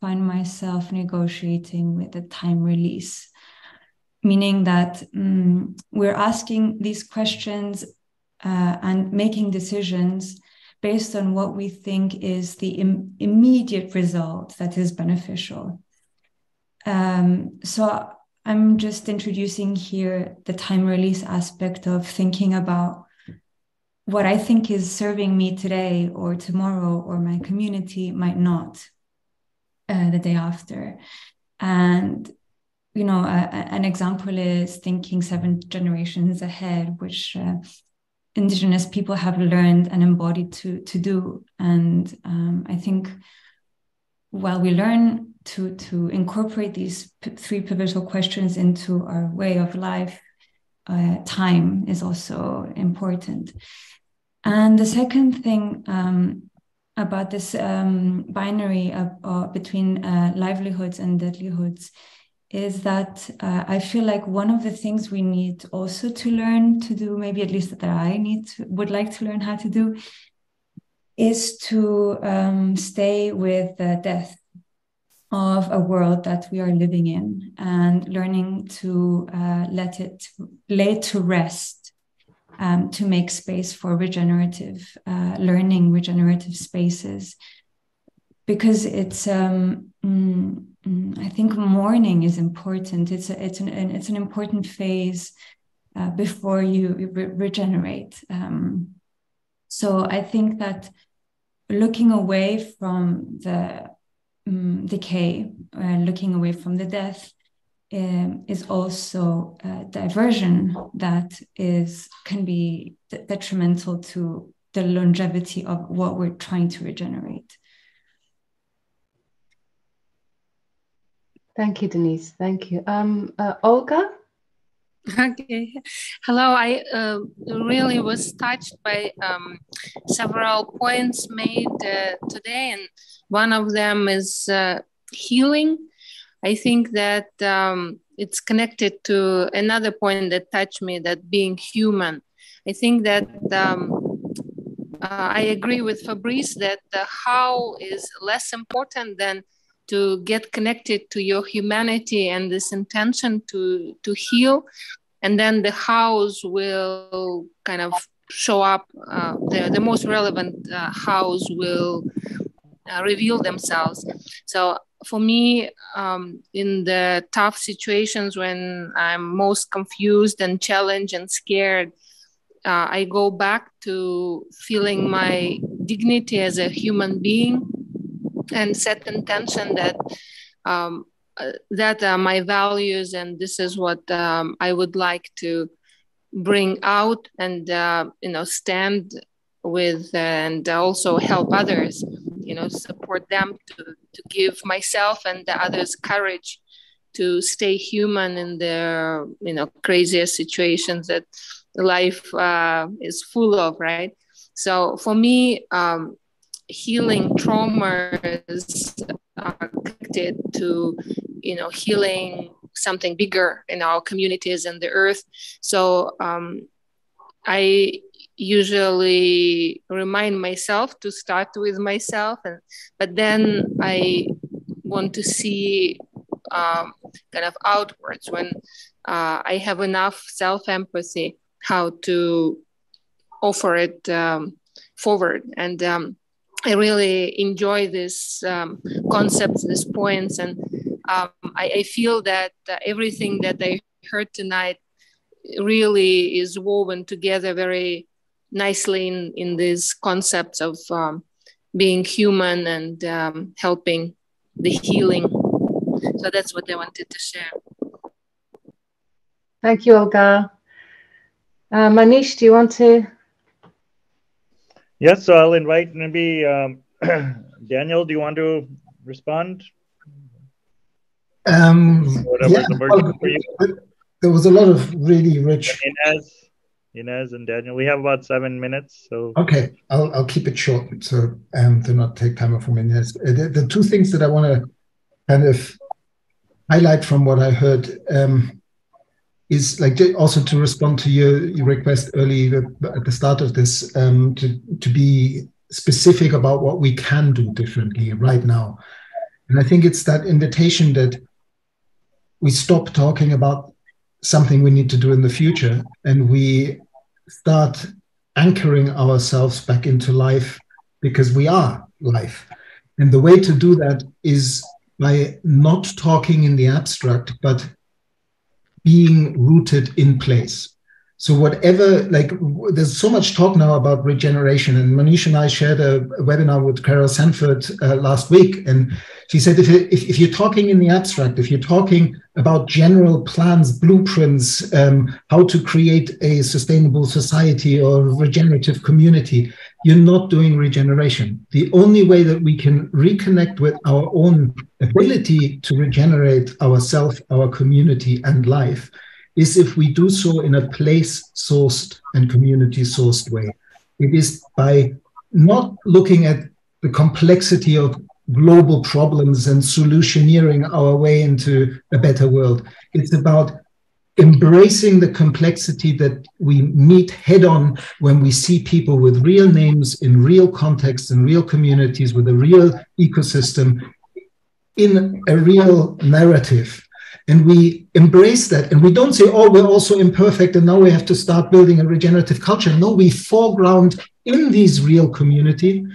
find myself negotiating with the time release, meaning that um, we're asking these questions uh, and making decisions based on what we think is the Im- immediate result that is beneficial. Um, so I'm just introducing here the time release aspect of thinking about what I think is serving me today or tomorrow or my community might not uh, the day after. And, you know, an example is thinking seven generations ahead, which uh, indigenous people have learned and embodied to, to do. And um, I think while we learn to, to incorporate these three pivotal questions into our way of life, uh, time is also important. And the second thing um, about this um, binary of, uh, between uh, livelihoods and deadlihoods is that uh, I feel like one of the things we need also to learn to do, maybe at least that I need to, would like to learn how to do, is to um, stay with the death of a world that we are living in and learning to uh, let it lay to rest um, to make space for regenerative uh, learning, regenerative spaces, because it's. Um, mm, mm, I think mourning is important. It's a, it's an, it's an important phase uh, before you re- regenerate. Um, so I think that looking away from the um, decay, uh, looking away from the death, um, is also a diversion that is can be detrimental to the longevity of what we're trying to regenerate. Thank you, Denise. Thank you. Um, uh, Olga? Okay. Hello. I uh, really was touched by um, several points made uh, today, and one of them is uh, healing I think that um, it's connected to another point that touched me that being human. I think that um, uh, I agree with Fabrice that the how is less important than to get connected to your humanity and this intention to to heal, and then the house will kind of show up. Uh, the the most relevant uh, hows will uh, reveal themselves. So for me, um, in the tough situations when I'm most confused and challenged and scared, uh, I go back to feeling my dignity as a human being and set intention that um, uh, that are my values and this is what um, I would like to bring out and uh, you know stand with and also help others you know support them to, to give myself and the others courage to stay human in their you know craziest situations that life uh, is full of right? So for me um, healing traumas are connected to you know healing something bigger in our communities and the earth. So um, i usually remind myself to start with myself and but then i want to see um, kind of outwards when uh, i have enough self-empathy how to offer it um, forward. And um, i really enjoy these um, concepts these points and um, I, I, feel that uh, everything that i heard tonight really is woven together very nicely in, in these concepts of um, being human and um, helping the healing. So that's what I wanted to share. Thank you, Olga. Uh, Manish, do you want to? Yes, so I'll invite maybe um, Daniel, do you want to respond? Um, yeah, well, there was a lot of really rich. Inez, Inez and Daniel. We have about seven minutes, so. Okay, I'll I'll keep it short, so um, to not take time from Inez. Uh, the, the two things that I want to kind of highlight from what I heard um, is like also to respond to your, your request early at the start of this um, to to be specific about what we can do differently right now. And I think it's that invitation that we stop talking about something we need to do in the future and we start anchoring ourselves back into life because we are life. And the way to do that is by not talking in the abstract, but being rooted in place. So whatever, like, there's so much talk now about regeneration, and Manish and I shared a, a webinar with Carol Sanford uh, last week, and she said if, if, if you're talking in the abstract, if you're talking about general plans, blueprints, um, how to create a sustainable society or regenerative community, you're not doing regeneration. The only way that we can reconnect with our own ability to regenerate ourselves, our community, and life is if we do so in a place sourced and community sourced way. It is by not looking at the complexity of global problems and solutioneering our way into a better world. It's about embracing the complexity that we meet head on when we see people with real names in real contexts in real communities with a real ecosystem in a real narrative. And we embrace that. And we don't say oh we're also imperfect and now we have to start building a regenerative culture. No we foreground in these real community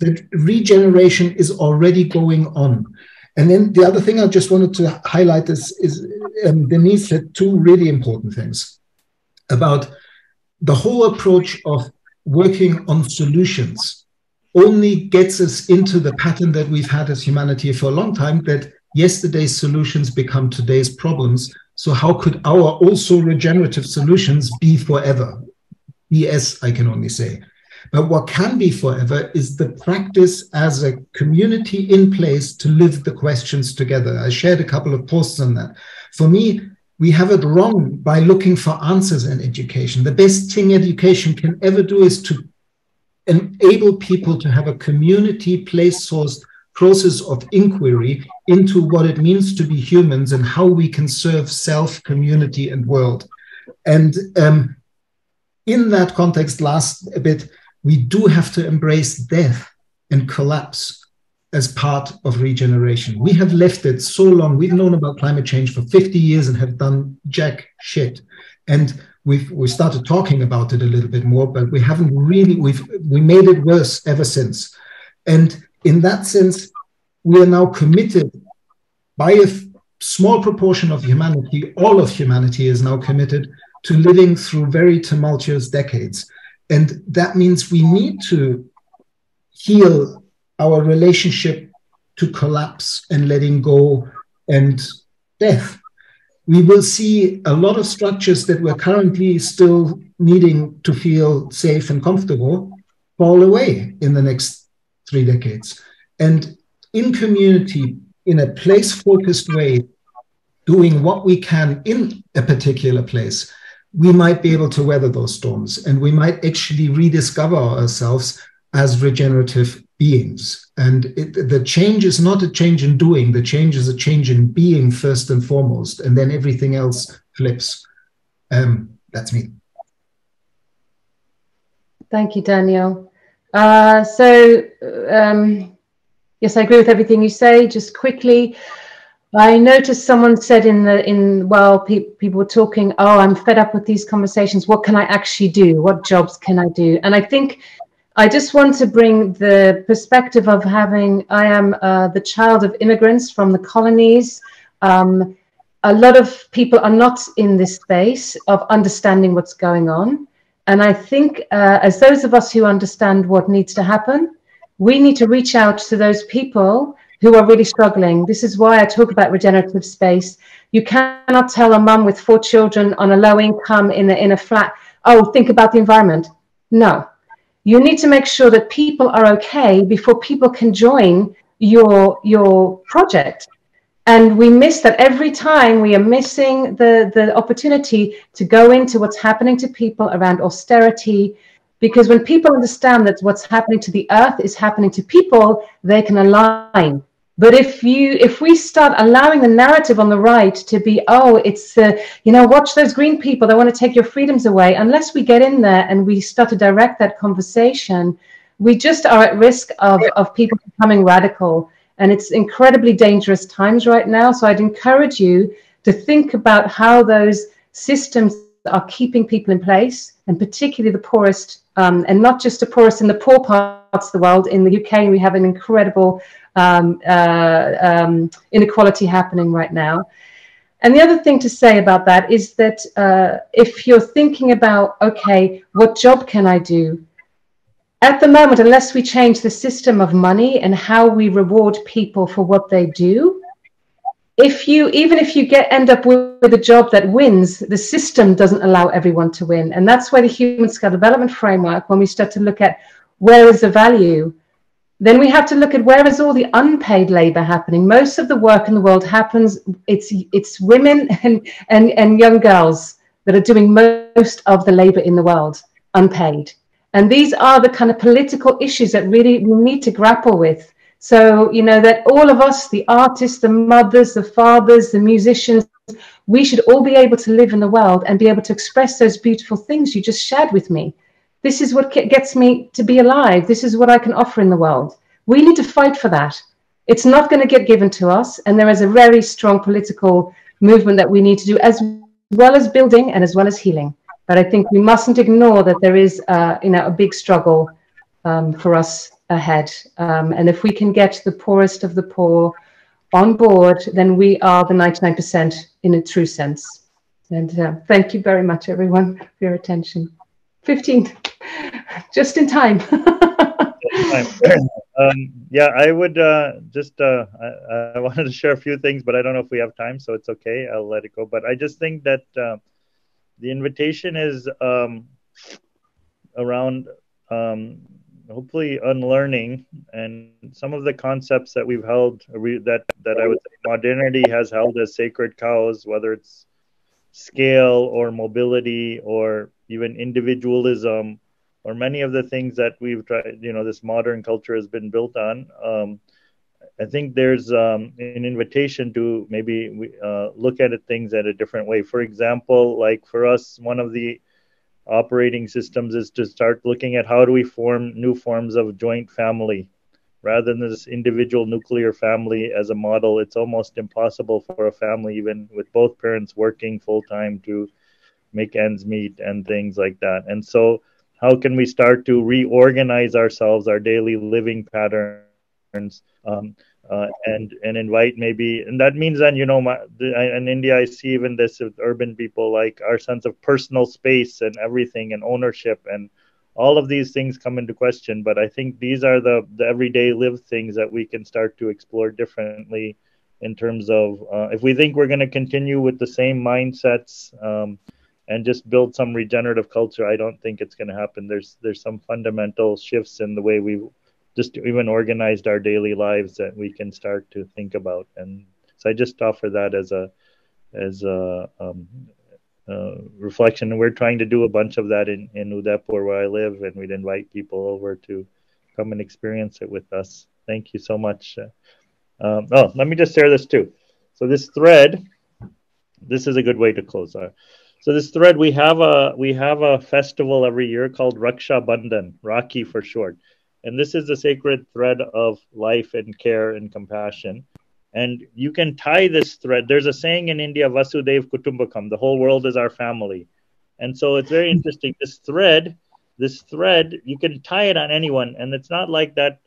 that regeneration is already going on and then the other thing i just wanted to highlight is, is um, denise said two really important things about the whole approach of working on solutions only gets us into the pattern that we've had as humanity for a long time that yesterday's solutions become today's problems. So how could our also regenerative solutions be forever? Yes, I can only say. But what can be forever is the practice as a community in place to live the questions together. I shared a couple of posts on that. For me, we have it wrong by looking for answers in education. The best thing education can ever do is to enable people to have a community place sourced process of inquiry into what it means to be humans and how we can serve self, community, and world. And um, in that context, last a bit, we do have to embrace death and collapse as part of regeneration. We have left it so long. We've known about climate change for 50 years and have done jack shit. And we've we started talking about it a little bit more, but we haven't really we've we made it worse ever since. And in that sense, we are now committed by a small proportion of humanity, all of humanity is now committed to living through very tumultuous decades. And that means we need to heal our relationship to collapse and letting go and death. We will see a lot of structures that we're currently still needing to feel safe and comfortable fall away in the next three decades. And in community, in a place focused way, doing what we can in a particular place, we might be able to weather those storms and we might actually rediscover ourselves as regenerative beings. And it, the change is not a change in doing, the change is a change in being first and foremost, and then everything else flips. Um, that's me. Thank you, Daniel. Uh, so, um, yes, I agree with everything you say. Just quickly, I noticed someone said in the in well, pe- people were talking. Oh, I'm fed up with these conversations. What can I actually do? What jobs can I do? And I think I just want to bring the perspective of having. I am uh, the child of immigrants from the colonies. Um, a lot of people are not in this space of understanding what's going on. And I think, uh, as those of us who understand what needs to happen, we need to reach out to those people who are really struggling. This is why I talk about regenerative space. You cannot tell a mum with four children on a low income in a, in a flat, oh, think about the environment. No. You need to make sure that people are okay before people can join your your project. And we miss that every time we are missing the, the opportunity to go into what's happening to people around austerity. Because when people understand that what's happening to the earth is happening to people, they can align but if you if we start allowing the narrative on the right to be, oh, it's uh, you know, watch those green people, they want to take your freedoms away. Unless we get in there and we start to direct that conversation, we just are at risk of, of people becoming radical. And it's incredibly dangerous times right now. So I'd encourage you to think about how those systems are keeping people in place, and particularly the poorest, um, and not just the poorest in the poor parts of the world. In the UK, we have an incredible um, uh, um, inequality happening right now. And the other thing to say about that is that uh, if you're thinking about, okay, what job can I do? At the moment, unless we change the system of money and how we reward people for what they do, if you even if you get end up with, with, a job that wins, the system doesn't allow everyone to win, and that's why the human scale development framework, when we start to look at where is the value, then we have to look at where is all the unpaid labor happening. Most of the work in the world happens, it's, it's women and, and, and young girls that are doing most of the labor in the world, unpaid. And these are the kind of political issues that really we need to grapple with. So, you know, that all of us, the artists, the mothers, the fathers, the musicians, we should all be able to live in the world and be able to express those beautiful things you just shared with me. This is what gets me to be alive. This is what I can offer in the world. We need to fight for that. It's not going to get given to us. And there is a very strong political movement that we need to do, as well as building and as well as healing. But I think we mustn't ignore that there is, uh, you know, a big struggle um, for us ahead. Um, and if we can get the poorest of the poor on board, then we are the 99% in a true sense. And uh, thank you very much, everyone, for your attention. 15, just in time. um, yeah, I would uh, just, uh, I, I, wanted to share a few things, but I don't know if we have time, so it's okay. I'll let it go. But I just think that uh, the invitation is um, around um, hopefully unlearning and some of the concepts that we've held that that I would say modernity has held as sacred cows, whether it's scale or mobility or even individualism or many of the things that we've tried you know this modern culture has been built on um, i think there's um, an invitation to maybe we, uh, look at things at a different way. For example like for us one of the operating systems is to start looking at how do we form new forms of joint family rather than this individual nuclear family as a model. It's almost impossible for a family even with both parents working full time to make ends meet and things like that. And so how can we start to reorganize ourselves our daily living patterns um, uh, and and invite maybe and that means then you know my, the, in india i see even this with urban people like our sense of personal space and everything and ownership and all of these things come into question. But i think these are the the everyday lived things that we can start to explore differently in terms of uh, if we think we're going to continue with the same mindsets um, and just build some regenerative culture i don't think it's going to happen there's there's some fundamental shifts in the way we just even organized our daily lives that we can start to think about and so i just offer that as a as a um, uh, reflection. And we're trying to do a bunch of that in, in Udaipur where I live, and we'd invite people over to come and experience it with us. Thank you so much. Um, oh, let me just share this too. So this thread, this is a good way to close. Uh, so this thread, we have a we have a festival every year called Raksha Bandhan, Rakhi for short, and this is the sacred thread of life and care and compassion. And you can tie this thread. There's a saying in India, Vasudhaiva Kutumbakam, the whole world is our family. And so it's very interesting. This thread, this thread, you can tie it on anyone. And it's not like that.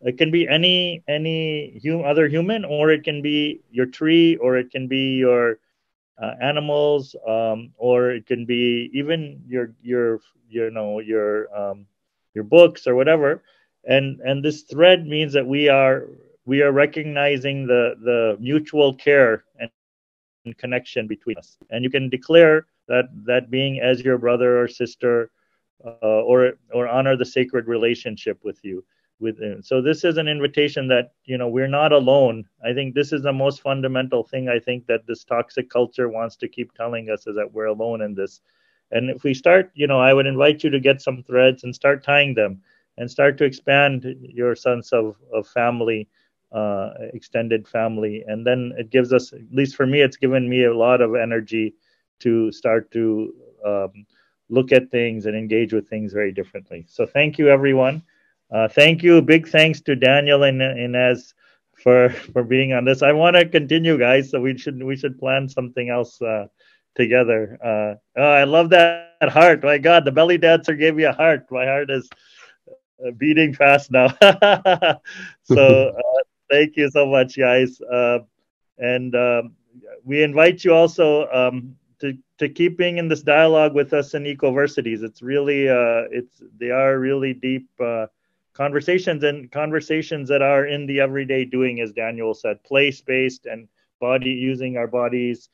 It can be any any hum, other human, or it can be your tree, or it can be your uh, animals, um, or it can be even your your you know your um, your books or whatever. And and this thread means that we are we are recognizing the, the mutual care and connection between us. And you can declare that that being as your brother or sister uh, or or honor the sacred relationship with you with so this is an invitation that you know we're not alone. I think this is the most fundamental thing i think that this toxic culture wants to keep telling us is that we're alone in this. And if we start you know i would invite you to get some threads and start tying them and start to expand your sense of, of family uh, extended family. And then it gives us at least for me it's given me a lot of energy to start to um, look at things and engage with things very differently. So thank you everyone uh, thank you. Big thanks to Daniel and Inez for for being on this. I want to continue, guys. So we should we should plan something else uh, together. Uh, oh, I love that heart. My God, the belly dancer gave me a heart. My heart is uh, beating fast now. so uh, thank you so much, guys. Uh, and um, we invite you also um, to to keep being in this dialogue with us in ecoversities. It's really uh, it's they are really deep conversations and conversations that are in the everyday doing, as Daniel said, place based and body using our bodies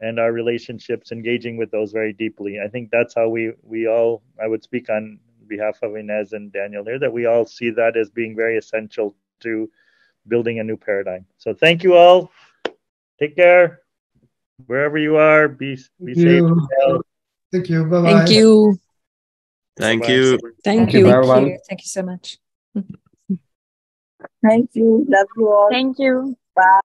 and our relationships, engaging with those very deeply. I think that's how we we all. I would speak on behalf of Inez and Daniel here that we all see that as being very essential to building a new paradigm. So thank you all. Take care wherever you are. Be be Thank safe. you. Thank you. Bye bye. Thank you. Thank Bye-bye. you. Thank, Thank you, you. everyone. Thank you so much. Thank you. Love you all. Thank you. Bye.